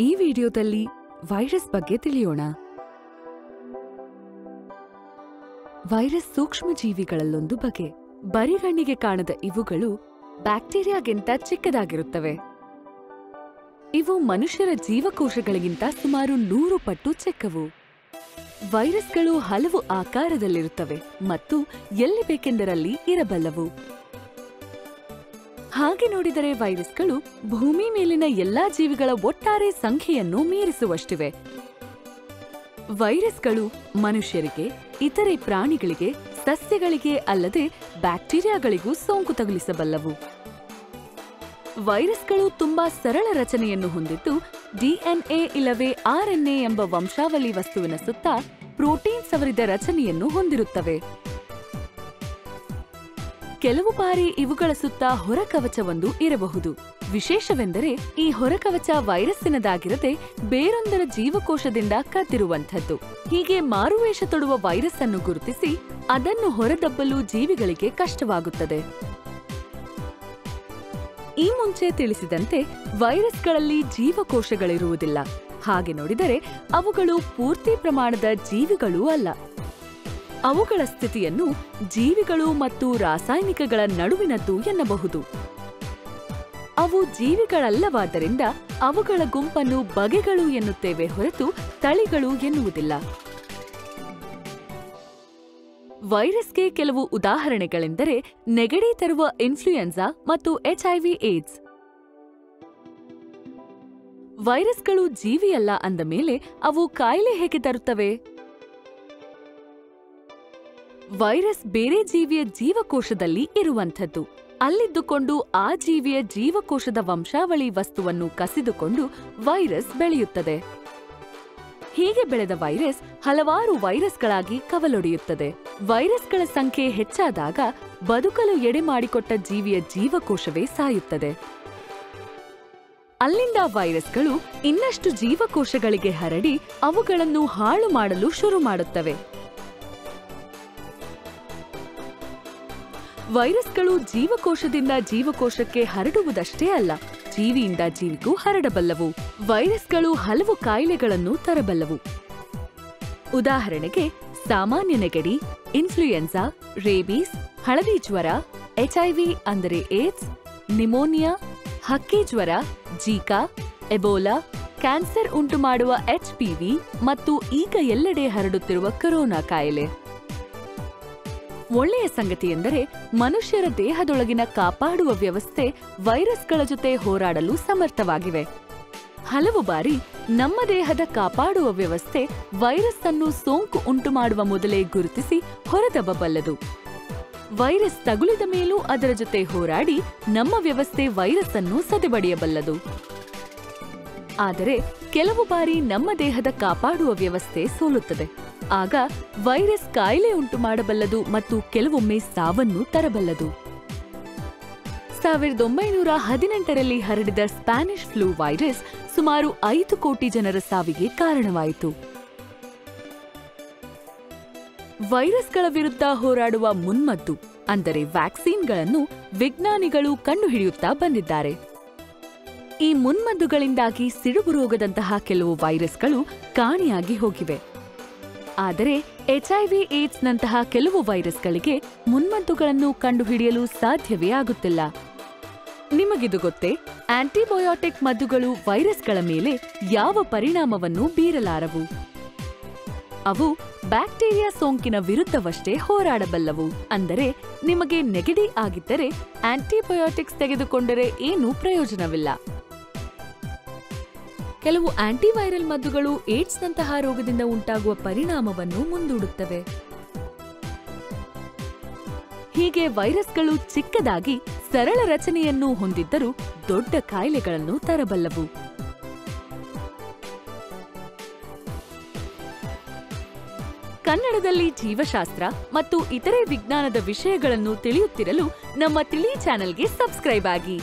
ಈ ವಿಡಿಯೋದಲ್ಲಿ ವೈರಸ್ ಬಗ್ಗೆ ತಿಳಿಯೋಣ. ವೈರಸ್ ಸೂಕ್ಷ್ಮಜೀವಿಗಳಲ್ಲೊಂದು ಬಗೆ. ಬರಿಗಣ್ಣಿಗೆ ಕಾಣದ ಇವುಗಳು ಬ್ಯಾಕ್ಟೀರಿಯಾಗಿಂತ ಚಿಕ್ಕದಾಗಿರುತ್ತವೆ. ಇವು ಮನುಷ್ಯರ ಜೀವಕೋಶಗಳಿಗಿಂತ ಸುಮಾರು ನೂರು ಪಟ್ಟು ಚಿಕ್ಕವು. ವೈರಸ್ಗಳು ಹಲವು ಆಕಾರದಲ್ಲಿರುತ್ತವೆ ಮತ್ತು ಎಲ್ಲಿ ಬೇಕೆಂದರಲ್ಲಿ ಇರಬಲ್ಲವು. ಹಾಗೆ ನೋಡಿದರೆ ವೈರಸ್ಗಳು ಭೂಮಿ ಮೇಲಿನ ಎಲ್ಲಾ ಜೀವಿಗಳ ಒಟ್ಟಾರೆ ಸಂಖ್ಯೆಯನ್ನು ಮೀರಿಸುವಷ್ಟಿವೆ. ವೈರಸ್ಗಳು ಮನುಷ್ಯರಿಗೆ, ಇತರೆ ಪ್ರಾಣಿಗಳಿಗೆ, ಸಸ್ಯಗಳಿಗೆ ಅಲ್ಲದೆ ಬ್ಯಾಕ್ಟೀರಿಯಾಗಳಿಗೂ ಸೋಂಕು ತಗುಲಿಸಬಲ್ಲವು. ವೈರಸ್ಗಳು ತುಂಬಾ ಸರಳ ರಚನೆಯನ್ನು ಹೊಂದಿದ್ದು ಡಿಎನ್ಎ ಇಲ್ಲವೇ ಆರ್ಎನ್ಎ ಎಂಬ ವಂಶಾವಳಿ ವಸ್ತುವಿನ ಸುತ್ತ ಪ್ರೋಟೀನ್ ಸವರಿದ ರಚನೆಯನ್ನು ಹೊಂದಿರುತ್ತವೆ. ಕೆಲವು ಬಾರಿ ಇವುಗಳ ಸುತ್ತ ಹೊರಕವಚವೊಂದು ಇರಬಹುದು. ವಿಶೇಷವೆಂದರೆ ಈ ಹೊರಕವಚ ವೈರಸ್ಸಿನದಾಗಿರದೆ ಬೇರೊಂದರ ಜೀವಕೋಶದಿಂದ ಕದ್ದಿರುವಂಥದ್ದು. ಹೀಗೆ ಮಾರುವೇಷ ತೊಡುವ ವೈರಸ್ ಅನ್ನು ಗುರುತಿಸಿ ಅದನ್ನು ಹೊರದಬ್ಬಲು ಜೀವಿಗಳಿಗೆ ಕಷ್ಟವಾಗುತ್ತದೆ. ಈ ಮುಂಚೆ ತಿಳಿಸಿದಂತೆ ವೈರಸ್ಗಳಲ್ಲಿ ಜೀವಕೋಶಗಳಿರುವುದಿಲ್ಲ. ಹಾಗೆ ನೋಡಿದರೆ ಅವುಗಳು ಪೂರ್ತಿ ಪ್ರಮಾಣದ ಜೀವಿಗಳೂ ಅಲ್ಲ. ಅವುಗಳ ಸ್ಥಿತಿಯನ್ನು ಜೀವಿಗಳು ಮತ್ತು ರಾಸಾಯನಿಕಗಳ ನಡುವಿನದ್ದು ಎನ್ನಬಹುದು. ಅವು ಜೀವಿಗಳಲ್ಲವಾದ್ದರಿಂದ ಅವುಗಳ ಗುಂಪನ್ನು ಬಗೆಗಳು ಎನ್ನುತ್ತೇವೆ ಹೊರತು ತಳಿಗಳು ಎನ್ನುವುದಿಲ್ಲ. ವೈರಸ್ಗೆ ಕೆಲವು ಉದಾಹರಣೆಗಳೆಂದರೆ ನೆಗಡಿ ತರುವ ಇನ್ಫ್ಲೂಯೆನ್ಸಾ ಮತ್ತು ಎಚ್ಐವಿ ಏಡ್ಸ್. ವೈರಸ್ಗಳು ಜೀವಿಯಲ್ಲ ಅಂದ ಮೇಲೆ ಅವು ಕಾಯಿಲೆ ಹೇಗೆ ತರುತ್ತವೆ? ವೈರಸ್ ಬೇರೆ ಜೀವಿಯ ಜೀವಕೋಶದಲ್ಲಿ ಇರುವಂಥದ್ದು. ಅಲ್ಲಿದ್ದುಕೊಂಡು ಆ ಜೀವಿಯ ಜೀವಕೋಶದ ವಂಶಾವಳಿ ವಸ್ತುವನ್ನು ಕಸಿದುಕೊಂಡು ವೈರಸ್ ಬೆಳೆಯುತ್ತದೆ. ಹೀಗೆ ಬೆಳೆದ ವೈರಸ್ ಹಲವಾರು ವೈರಸ್ಗಳಾಗಿ ಕವಲೊಡೆಯುತ್ತದೆ. ವೈರಸ್ಗಳ ಸಂಖ್ಯೆ ಹೆಚ್ಚಾದಾಗ ಬದುಕಲು ಎಡೆ ಮಾಡಿಕೊಟ್ಟ ಜೀವಿಯ ಜೀವಕೋಶವೇ ಸಾಯುತ್ತದೆ. ಅಲ್ಲಿಂದ ವೈರಸ್ಗಳು ಇನ್ನಷ್ಟು ಜೀವಕೋಶಗಳಿಗೆ ಹರಡಿ ಅವುಗಳನ್ನು ಹಾಳು ಮಾಡಲು ಶುರು ಮಾಡುತ್ತವೆ. ವೈರಸ್ಗಳು ಜೀವಕೋಶದಿಂದ ಜೀವಕೋಶಕ್ಕೆ ಹರಡುವುದಷ್ಟೇ ಅಲ್ಲ, ಜೀವಿಯಿಂದ ಜೀವಿಗೂ ಹರಡಬಲ್ಲವು. ವೈರಸ್ಗಳು ಹಲವು ಕಾಯಿಲೆಗಳನ್ನು ತರಬಲ್ಲವು. ಉದಾಹರಣೆಗೆ, ಸಾಮಾನ್ಯ ನೆಗಡಿ, ಇನ್ಫ್ಲೂಯೆನ್ಸಾ, ರೇಬೀಸ್, ಹಳದಿ ಜ್ವರ ಎಚ್ಐವಿ ಅಂದರೆ ಏಡ್ಸ್, ನಿಮೋನಿಯಾ, ಹಕ್ಕಿ ಜ್ವರ, ಜೀಕಾ, ಎಬೋಲಾ, ಕ್ಯಾನ್ಸರ್ ಉಂಟುಮಾಡುವ ಎಚ್ಪಿವಿ ಮತ್ತು ಈಗ ಎಲ್ಲೆಡೆ ಹರಡುತ್ತಿರುವ ಕೊರೋನಾ ಕಾಯಿಲೆ. ಒಳ್ಳೆಯ ಸಂಗತಿ ಎಂದರೆ ಮನುಷ್ಯರ ದೇಹದೊಳಗಿನ ಕಾಪಾಡುವ ವ್ಯವಸ್ಥೆ ವೈರಸ್ಗಳ ಜೊತೆ ಹೋರಾಡಲು ಸಮರ್ಥವಾಗಿವೆ. ಹಲವು ಬಾರಿ ನಮ್ಮ ದೇಹದ ಕಾಪಾಡುವ ವ್ಯವಸ್ಥೆ ವೈರಸ್ ಅನ್ನು ಸೋಂಕು ಉಂಟುಮಾಡುವ ಮೊದಲೇ ಗುರುತಿಸಿ ಹೊರದಬ್ಬಬಲ್ಲದು ವೈರಸ್ ತಗುಲಿದ ಮೇಲೂ ಅದರ ಜೊತೆ ಹೋರಾಡಿ ನಮ್ಮ ವ್ಯವಸ್ಥೆ ವೈರಸ್ ಅನ್ನು ಸದೆಬಡಿಯಬಲ್ಲದು. ಆದರೆ ಕೆಲವು ಬಾರಿ ನಮ್ಮ ದೇಹದ ಕಾಪಾಡುವ ವ್ಯವಸ್ಥೆ ಸೋಲುತ್ತದೆ. ಆಗ ವೈರಸ್ ಕಾಯಿಲೆ ಉಂಟು ಮಾಡಬಲ್ಲದು ಮತ್ತು ಕೆಲವೊಮ್ಮೆ ಸಾವನ್ನು ತರಬಲ್ಲದು. ಸಾವಿರದ ಒಂಬೈನೂರ ಹದಿನೆಂಟರಲ್ಲಿ ಹರಡಿದ ಸ್ಪ್ಯಾನಿಷ್ ಫ್ಲೂ ವೈರಸ್ ಸುಮಾರು ಐದು ಕೋಟಿ ಜನರ ಸಾವಿಗೆ ಕಾರಣವಾಯಿತು. ವೈರಸ್ಗಳ ವಿರುದ್ಧ ಹೋರಾಡುವ ಮುನ್ಮದ್ದು, ಅಂದರೆ ವ್ಯಾಕ್ಸಿನ್ಗಳನ್ನು ವಿಜ್ಞಾನಿಗಳು ಕಂಡುಹಿಡಿಯುತ್ತಾ ಬಂದಿದ್ದಾರೆ. ಈ ಮುನ್ಮದ್ದುಗಳಿಂದಾಗಿ ಸಿಡುಬು ರೋಗದಂತಹ ಕೆಲವು ವೈರಸ್ಗಳು ಕಾಣಿಯಾಗಿ ಹೋಗಿವೆ. ಆದರೆ ಎಚ್ಐವಿ ಏಡ್ಸ್ನಂತಹ ಕೆಲವು ವೈರಸ್ಗಳಿಗೆ ಮುನ್ಮದ್ದುಗಳನ್ನು ಕಂಡುಹಿಡಿಯಲು ಸಾಧ್ಯವೇ ಆಗುತ್ತಿಲ್ಲ. ನಿಮಗಿದು ಗೊತ್ತೇ, ಆಂಟಿಬಯೋಟಿಕ್ ಮದ್ದುಗಳು ವೈರಸ್ಗಳ ಮೇಲೆ ಯಾವ ಪರಿಣಾಮವನ್ನು ಬೀರಲಾರವು? ಅವು ಬ್ಯಾಕ್ಟೀರಿಯಾ ಸೋಂಕಿನ ವಿರುದ್ಧವಷ್ಟೇ ಹೋರಾಡಬಲ್ಲವು. ಅಂದರೆ ನಿಮಗೆ ನೆಗಡಿ ಆಗಿದ್ದರೆ ಆಂಟಿಬಯೋಟಿಕ್ಸ್ ತೆಗೆದುಕೊಂಡರೆ ಏನೂ ಪ್ರಯೋಜನವಿಲ್ಲ. ಕೆಲವು ಆಂಟಿವೈರಲ್ ಮದ್ದುಗಳು ಏಡ್ಸ್ನಂತಹ ರೋಗದಿಂದ ಉಂಟಾಗುವ ಪರಿಣಾಮವನ್ನು ಮುಂದೂಡುತ್ತವೆ. ಹೀಗೆ ವೈರಸ್ಗಳು ಚಿಕ್ಕದಾಗಿ ಸರಳ ರಚನೆಯನ್ನು ಹೊಂದಿದ್ದರೂ ದೊಡ್ಡ ಕಾಯಿಲೆಗಳನ್ನು ತರಬಲ್ಲವು. ಕನ್ನಡದಲ್ಲಿ ಜೀವಶಾಸ್ತ್ರ ಮತ್ತು ಇತರೆ ವಿಜ್ಞಾನದ ವಿಷಯಗಳನ್ನು ತಿಳಿಯುತ್ತಿರಲು ನಮ್ಮ ತಿಳಿ ಚಾನೆಲ್ಗೆ ಸಬ್ಸ್ಕ್ರೈಬ್ ಆಗಿ.